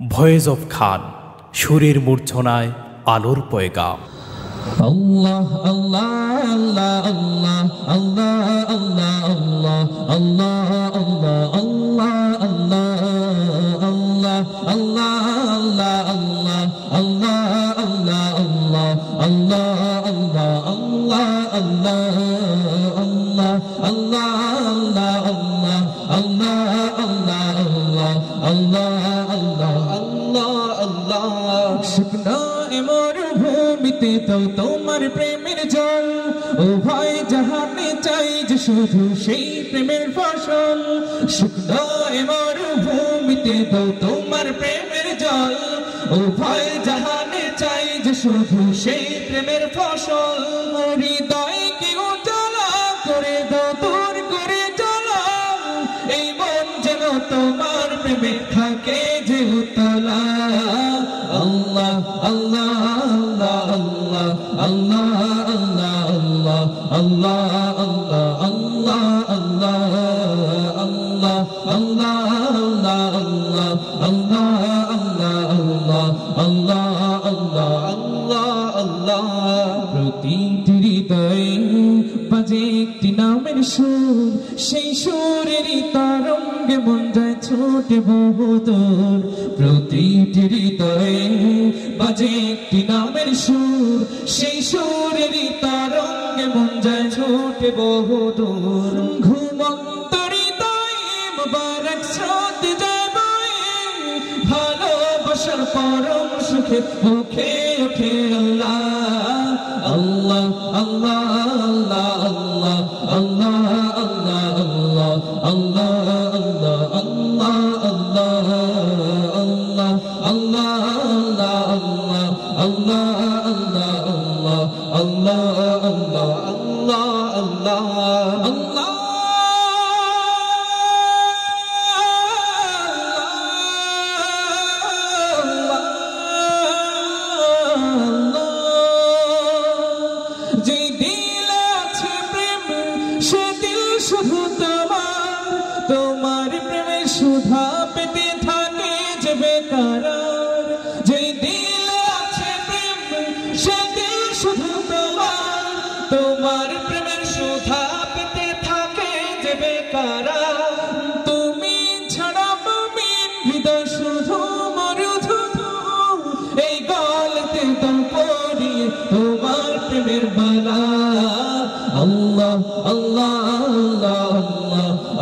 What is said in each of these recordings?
Voice of খান সুরের মূর্ছনায় আলোর পয়গাম আল্লাহ আল্লাহ আল্লাহ আল্লাহ আল্লাহ। শুকনা এমর ভূমিতে তো তোমার প্রেমের জল। ও ভাই, জাহানে চাই যে শুধু সেই প্রেমের ফসল। শুকনা এমর ভূমিতে তো তোমার প্রেমের জল। ও ভাই, জাহানে চাই যে শুধু সেই প্রেমের ফসল। হৃদয় কি উজ্জ্বলা করে দাও, দূর করে জ্বলা। এই মন যেন তোমার প্রেমে থাকে যে উতলা আল্লাহ আল্লাহ আল্লাহ আল্লাহ আল্লাহ আল্লাহ আল্লাহ আল্লাহ আল্লাহ আল্লাহ আল্লাহ আল্লাহ বাজে একটি নামের সুর, সেই সুরেরই তরঙ্গে মন যায় ছোটে বহুদূর। প্রতিটি হৃদয়ে বাজে একটি নামের সুর, সেই সুরেরই তরঙ্গে মন যায় ছোটে ভালোবাসার পরম সুখে মুখে ওঠে আল্লাহ। আল্লাহ আল্লাহ। Shit! যে বেকারার যে দিল আছে প্রেম, সে দিল শুধু তোমার। তোমার প্রেমের সুধা পেতে থাকে যে বেকারার তুমি ছাড়া মুমিন হৃদয় শুধু মরুধু এই গলতে তো পড়িয়ে তোমার প্রেমের বালা আল্লাহ আল্লাহ আল্লাহ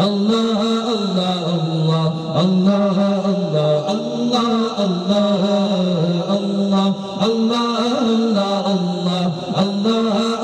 আল্লাহ আল্লাহ আল্লাহ আল্লাহ اللہ اللہ اللہ اللہ